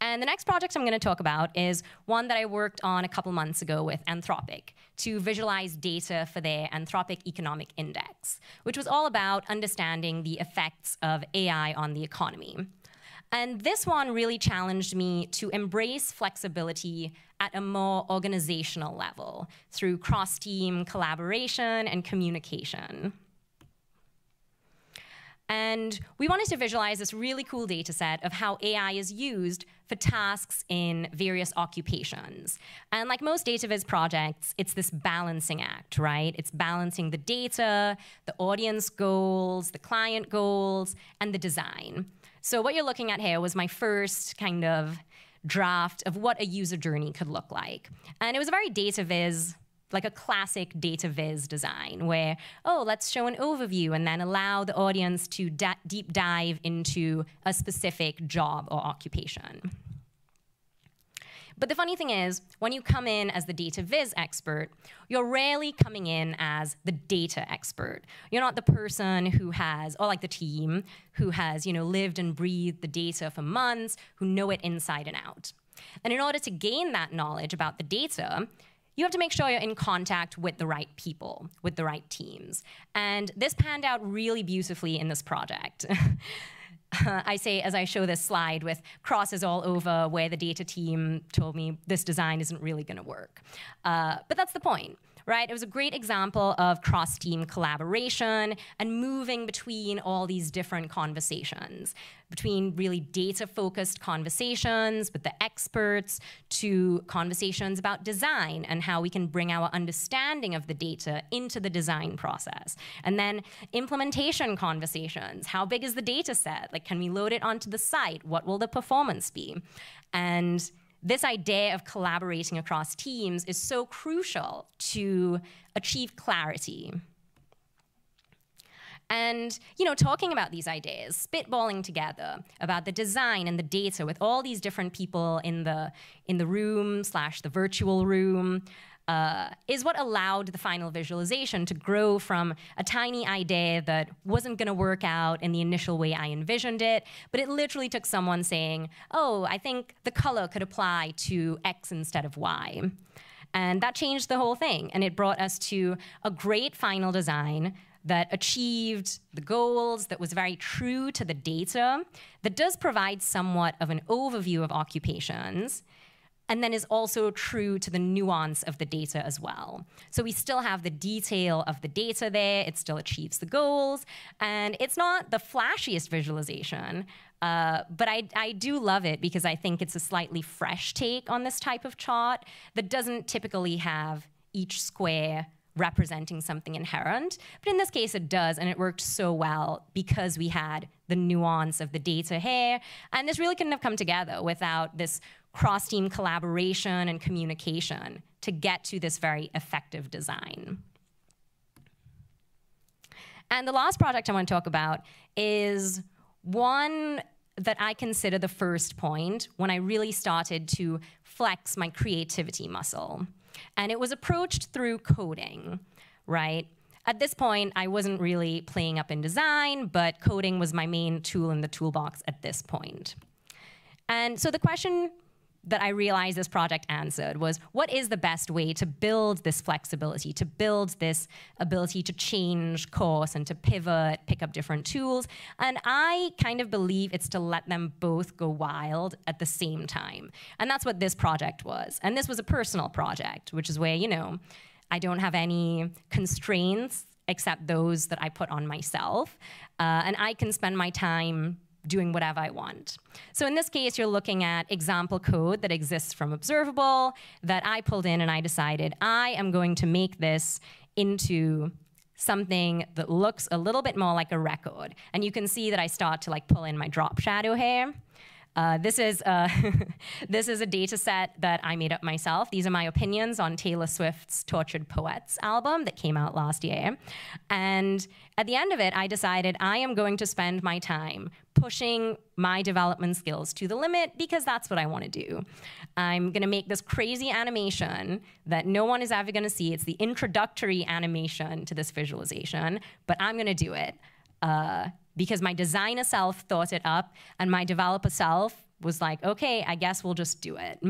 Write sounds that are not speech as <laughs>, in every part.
And the next project I'm going to talk about is one that I worked on a couple months ago with Anthropic to visualize data for their Anthropic Economic Index, which was all about understanding the effects of AI on the economy. And this one really challenged me to embrace flexibility at a more organizational level through cross team collaboration and communication. And we wanted to visualize this really cool data set of how AI is used for tasks in various occupations. And like most data viz projects, it's this balancing act, right? It's balancing the data, the audience goals, the client goals, and the design. So what you're looking at here was my first kind of draft of what a user journey could look like. And it was a very data viz like a classic data viz design where, oh, let's show an overview and then allow the audience to deep dive into a specific job or occupation. But the funny thing is, when you come in as the data viz expert, you're rarely coming in as the data expert. You're not the person who has, or like the team, who has you know, lived and breathed the data for months, who know it inside and out. And in order to gain that knowledge about the data, you have to make sure you're in contact with the right people, with the right teams. And this panned out really beautifully in this project. <laughs> I say as I show this slide with crosses all over where the data team told me this design isn't really going to work. Uh, but that's the point right? It was a great example of cross-team collaboration and moving between all these different conversations, between really data-focused conversations with the experts to conversations about design and how we can bring our understanding of the data into the design process. And then implementation conversations. How big is the data set? Like, can we load it onto the site? What will the performance be? And this idea of collaborating across teams is so crucial to achieve clarity. And you know, talking about these ideas, spitballing together about the design and the data with all these different people in the in the room slash the virtual room, uh, is what allowed the final visualization to grow from a tiny idea that wasn't going to work out in the initial way I envisioned it, but it literally took someone saying, oh, I think the color could apply to X instead of Y. And that changed the whole thing. And it brought us to a great final design that achieved the goals, that was very true to the data, that does provide somewhat of an overview of occupations, and then is also true to the nuance of the data as well. So we still have the detail of the data there, it still achieves the goals, and it's not the flashiest visualization, uh, but I, I do love it because I think it's a slightly fresh take on this type of chart that doesn't typically have each square representing something inherent. But in this case, it does, and it worked so well because we had the nuance of the data here. And this really couldn't have come together without this cross team collaboration and communication to get to this very effective design. And the last project I want to talk about is one that I consider the first point when I really started to flex my creativity muscle. And it was approached through coding, right? At this point, I wasn't really playing up in design, but coding was my main tool in the toolbox at this point. And so the question that I realized this project answered was what is the best way to build this flexibility, to build this ability to change course and to pivot, pick up different tools. And I kind of believe it's to let them both go wild at the same time. And that's what this project was. And this was a personal project, which is where, you know, I don't have any constraints except those that I put on myself. Uh, and I can spend my time doing whatever I want. So in this case, you're looking at example code that exists from Observable that I pulled in and I decided I am going to make this into something that looks a little bit more like a record. And you can see that I start to like pull in my drop shadow here. Uh, this is uh, <laughs> this is a data set that I made up myself. These are my opinions on Taylor Swift's "Tortured Poets" album that came out last year. And at the end of it, I decided I am going to spend my time pushing my development skills to the limit because that's what I want to do. I'm going to make this crazy animation that no one is ever going to see. It's the introductory animation to this visualization, but I'm going to do it. Uh, because my designer self thought it up and my developer self was like, okay, I guess we'll just do it.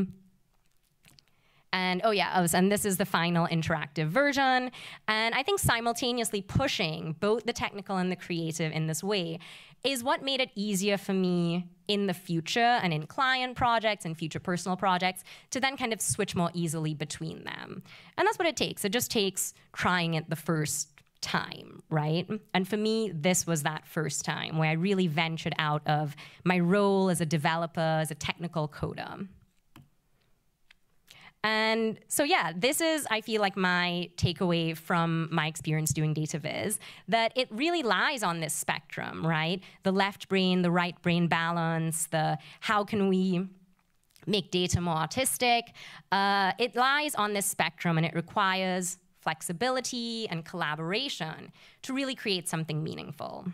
And oh yeah, and this is the final interactive version. And I think simultaneously pushing both the technical and the creative in this way is what made it easier for me in the future and in client projects and future personal projects to then kind of switch more easily between them. And that's what it takes. It just takes trying it the first time, right? And for me, this was that first time where I really ventured out of my role as a developer, as a technical coder. And so, yeah, this is, I feel like, my takeaway from my experience doing data viz, that it really lies on this spectrum, right? The left brain, the right brain balance, the how can we make data more artistic. Uh, it lies on this spectrum and it requires flexibility and collaboration to really create something meaningful.